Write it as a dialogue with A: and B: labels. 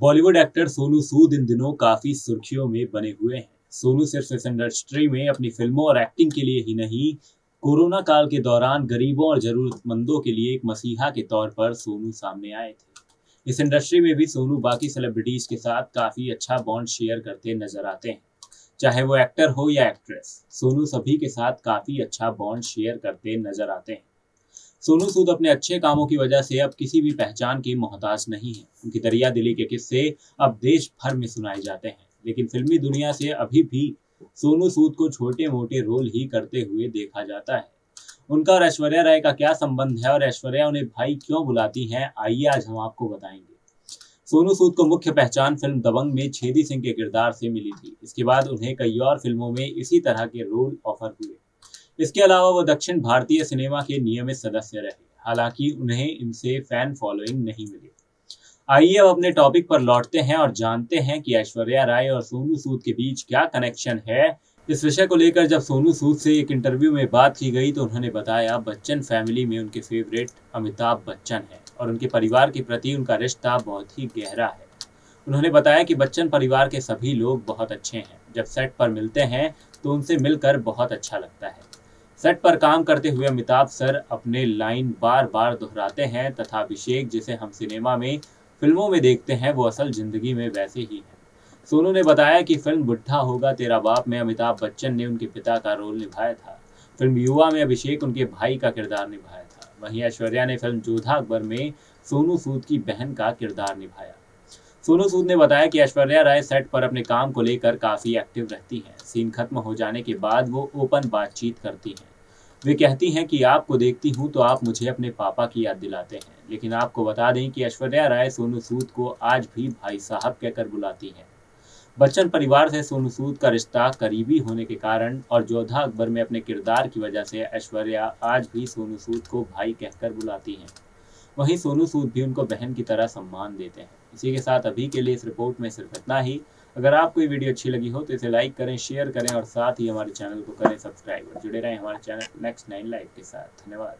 A: Bollywood actor Sonu Sood इन दिनों काफ़ी सुर्खियों में बने हुए हैं। सोनू सिर्फ़ इस इंडस्ट्री में अपनी फ़िल्मों और एक्टिंग के लिए ही नहीं, कोरोना काल के दौरान गरीबों और जरूरतमंदों के लिए एक मसीहा के तौर पर सोनू सामने आए थे। इस इंडस्ट्री में भी सोनू बाकी सेलिब्रिटीज के साथ काफ़ी अच्छा बॉन्ड शेयर करते नज़र आते हैं। चाहे वो एक्टर हो या एक्ट्रेस सोनू सभी के साथ काफ़ी अच्छा बॉन्ड शेयर करते नज़र आते हैं। सोनू सूद अपने अच्छे कामों की वजह से अब किसी भी पहचान के मोहताज नहीं है। उनकी दरिया दिली के किस्से अब देश भर में सुनाए जाते हैं। लेकिन फिल्मी दुनिया से अभी भी सोनू सूद को छोटे मोटे रोल ही करते हुए देखा जाता है। उनका और ऐश्वर्या राय का क्या संबंध है और ऐश्वर्या उन्हें भाई क्यों बुलाती हैं, आइए आज हम आपको बताएँगे। सोनू सूद को मुख्य पहचान फ़िल्म दबंग में छेदी सिंह के किरदार से मिली थी। इसके बाद उन्हें कई और फ़िल्मों में इसी तरह के रोल ऑफ़र हुए। इसके अलावा वो दक्षिण भारतीय सिनेमा के नियमित सदस्य रहे, हालाँकि उन्हें इनसे फ़ैन फॉलोइंग नहीं मिली। आइए अब अपने टॉपिक पर लौटते हैं और जानते हैं कि ऐश्वर्या राय और सोनू सूद के बीच क्या कनेक्शन है। इस विषय को लेकर जब सोनू सूद से एक इंटरव्यू में बात की गई तो उन्होंने बताया, बच्चन फैमिली में उनके फेवरेट अमिताभ बच्चन है और उनके परिवार के प्रति उनका रिश्ता बहुत ही गहरा है। उन्होंने बताया कि बच्चन परिवार के सभी लोग बहुत अच्छे हैं। जब सेट पर मिलते हैं तो उनसे मिलकर बहुत अच्छा लगता है। सेट पर काम करते हुए अमिताभ सर अपने लाइन बार बार दोहराते हैं तथा अभिषेक जिसे हम सिनेमा में, फ़िल्मों में देखते हैं, वो असल ज़िंदगी में वैसे ही है। सोनू ने बताया कि फ़िल्म बुढ़ा होगा, तेरा बाप में अमिताभ बच्चन ने उनके पिता का रोल निभाया था। फ़िल्म युवा में अभिषेक उनके भाई का किरदार निभाया था। वहीं ऐश्वर्या ने फ़िल्म जोधा अकबर में सोनू सूद की बहन का किरदार निभाया। सोनू सूद ने बताया कि ऐश्वर्या राय सेट पर अपने काम को लेकर काफ़ी एक्टिव रहती हैं। सीन खत्म हो जाने के बाद वो ओपन बातचीत करती हैं। वे कहती हैं कि आपको देखती हूँ तो आप मुझे अपने पापा की याद दिलाते हैं। लेकिन आपको बता दें कि ऐश्वर्या राय सोनू सूद को आज भी भाई साहब कहकर बुलाती हैं। बच्चन परिवार से सोनू सूद का रिश्ता करीबी होने के कारण और जोधा अकबर में अपने किरदार की वजह से ऐश्वर्या आज भी सोनू सूद को भाई कहकर बुलाती हैं। वहीं सोनू सूद भी उनको बहन की तरह सम्मान देते हैं। इसी के साथ अभी के लिए इस रिपोर्ट में सिर्फ़ इतना ही। अगर आपको ये वीडियो अच्छी लगी हो तो इसे लाइक करें, शेयर करें और साथ ही हमारे चैनल को करें सब्सक्राइब और जुड़े रहें हमारे चैनल नेक्स्ट नाइन लाइव के साथ। धन्यवाद।